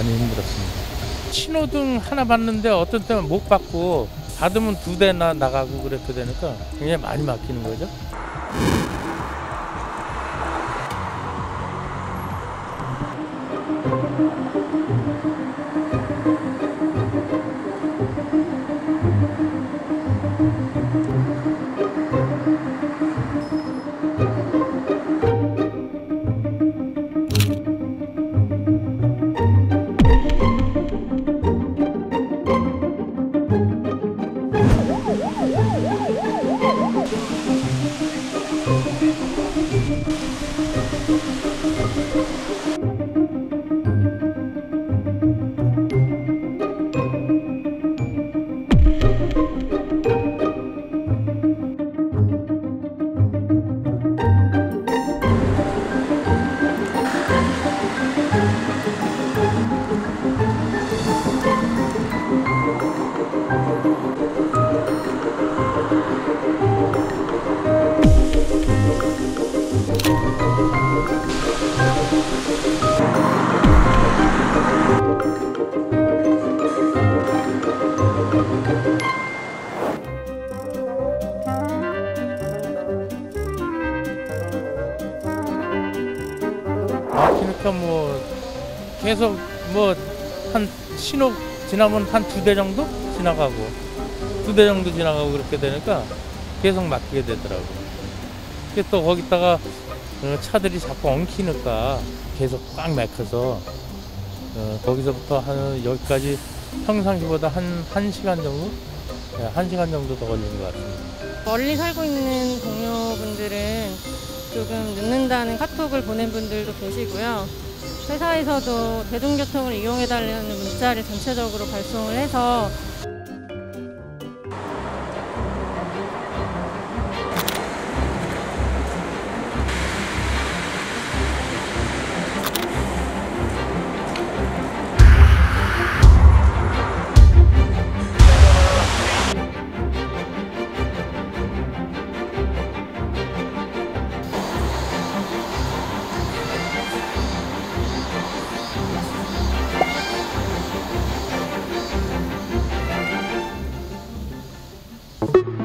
많이 힘들었습니다. 신호등 하나 봤는데 어떤 때는 못 받고 받으면 두 대나 나가고 그렇게 되니까 굉장히 많이 막히는 거죠. 막히니까 뭐 계속 뭐 한 신호 지나면 한 두 대 정도 지나가고 두 대 정도 지나가고 그렇게 되니까 계속 막히게 되더라고. 또 거기다가 어, 차들이 자꾸 엉키니까 계속 꽉 막혀서 어, 거기서부터 한 여기까지 평상시보다 한, 한 시간 정도? 네, 한 시간 정도 더 걸리는 것 같습니다. 멀리 살고 있는 동료분들은 조금 늦는다는 카톡을 보낸 분들도 계시고요. 회사에서도 대중교통을 이용해달라는 문자를 전체적으로 발송을 해서 you